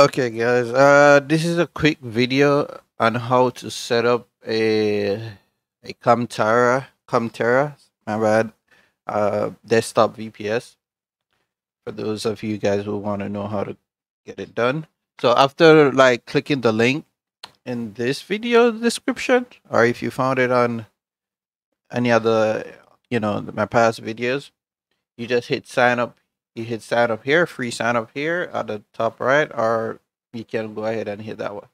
Okay, guys. Uh, this is a quick video on how to set up a a Camtara Kamatera, my bad, uh, desktop VPS. For those of you guys who want to know how to get it done. So after like clicking the link in this video description, or if you found it on any other, you know, my past videos, you just hit sign up you hit sign up here, free sign up here at the top right, or you can go ahead and hit that one.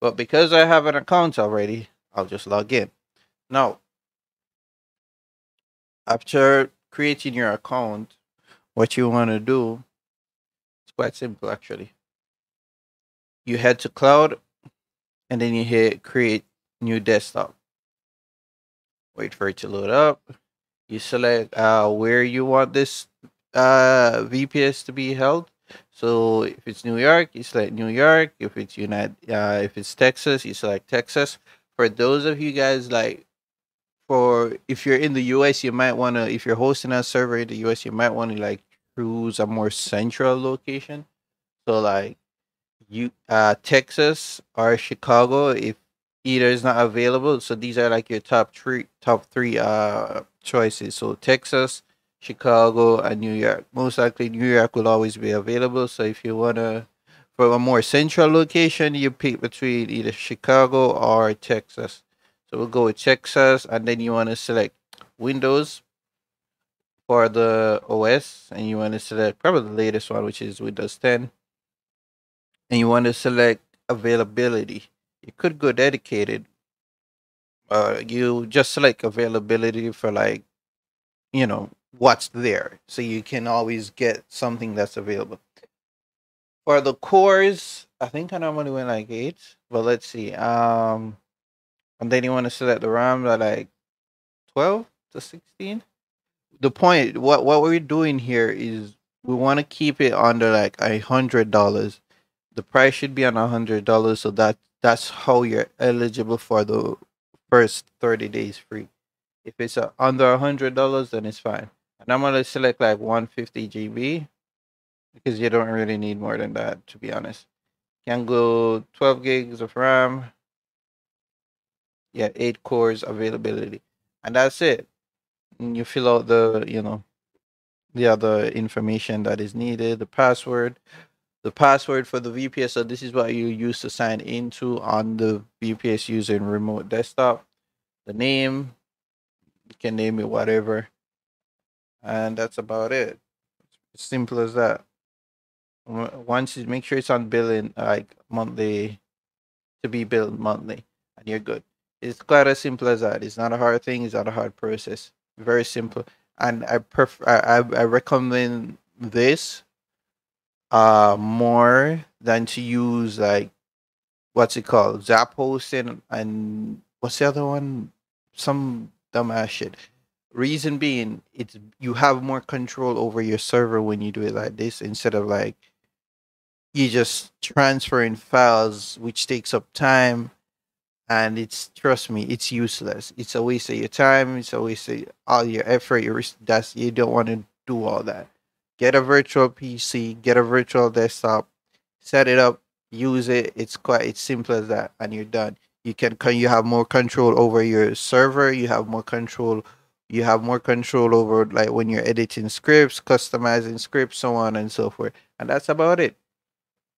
But because I have an account already, I'll just log in. Now, after creating your account, what you want to do, it's quite simple actually. You head to cloud and then you hit create new desktop. Wait for it to load up. You select uh, where you want this uh, VPS to be held. So if it's New York, you select New York. If it's United, uh, if it's Texas, you select Texas. For those of you guys like, for if you're in the US, you might want to. If you're hosting a server in the US, you might want to like choose a more central location. So like, you uh Texas or Chicago, if either is not available. So these are like your top three top three uh choices. So Texas, Chicago, and New York. Most likely, New York will always be available. So if you wanna, for a more central location, you pick between either Chicago or Texas. So we'll go with Texas, and then you want to select Windows for the OS, and you want to select probably the latest one, which is Windows 10. And you want to select availability. You could go dedicated. Uh, you just select availability for like, you know, what's there. So you can always get something that's available. For the cores, I think I normally went like eight, but let's see. Um, and then you want to select the RAM at like 12 to 16. The point, what what we're doing here is we want to keep it under like a hundred dollars. The price should be on a hundred dollars, so that that's how you're eligible for the first 30 days free. If it's under a hundred dollars, then it's fine. And I'm gonna select like 150 GB because you don't really need more than that to be honest. Can go 12 gigs of RAM. Yeah, eight cores availability. And that's it. And you fill out the, you know, the other information that is needed, the password, the password for the VPS. So this is what you use to sign into on the VPS using remote desktop. The name, you can name it whatever and that's about it. It's simple as that. Once you make sure it's on billing like monthly to be billed monthly, and you're good. It's quite as simple as that. It's not a hard thing. It's not a hard process. Very simple, and I prefer. I I recommend this uh more than to use like what's it called zap hosting and what's the other one some dumbass shit Reason being, it's you have more control over your server when you do it like this instead of like you just transferring files, which takes up time, and it's trust me, it's useless. It's a waste of your time. It's a waste of all your effort. Your that's you don't want to do all that. Get a virtual PC, get a virtual desktop, set it up, use it. It's quite it's simple as that, and you're done. You can you have more control over your server. You have more control you have more control over like when you're editing scripts, customizing scripts, so on and so forth. And that's about it.